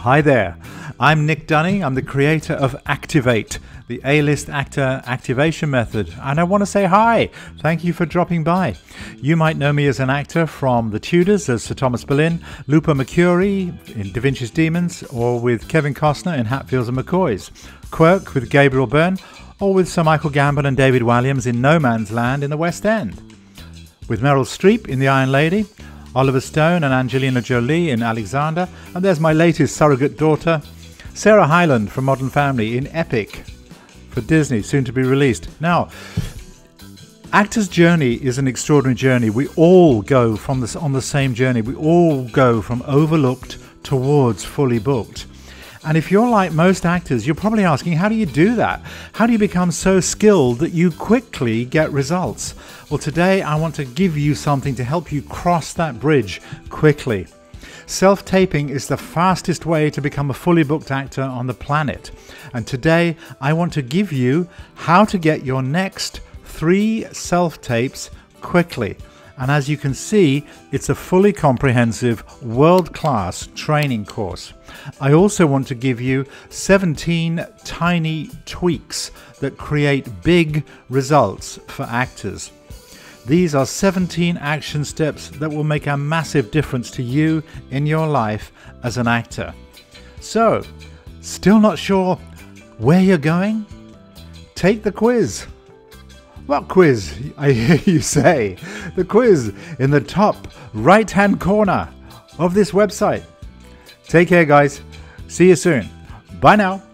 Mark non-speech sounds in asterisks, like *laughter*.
Hi there. I'm Nick Dunning. I'm the creator of Activate, the A list actor activation method. And I want to say hi. Thank you for dropping by. You might know me as an actor from The Tudors as Sir Thomas Boleyn, Lupo Mercuri in Da Vinci's Demons, or with Kevin Costner in Hatfields and McCoys, Quirke with Gabriel Byrne, or with Sir Michael Gambon and David Walliams in No Man's Land in the West End. With Meryl Streep in The Iron Lady, Oliver Stone and Angelina Jolie in Alexander, and there's my latest surrogate daughter, Sarah Hyland from Modern Family in Epic for Disney, soon to be released. Now, actor's journey is an extraordinary journey. We all go from this on the same journey. We all go from overlooked towards fully booked. And if you're like most actors, you're probably asking, how do you do that? How do you become so skilled that you quickly get results? Well, today I want to give you something to help you cross that bridge quickly. Self taping is the fastest way to become a fully booked actor on the planet. And today I want to give you how to get your next three self tapes quickly. And as you can see, it's a fully comprehensive, world class training course. I also want to give you 17 tiny tweaks that create big results for actors. These are 17 action steps that will make a massive difference to you in your life as an actor. So, still not sure where you're going? Take the quiz. What quiz? *laughs* I hear you say. The quiz in the top right hand corner of this website. Take care, guys. See you soon. Bye now.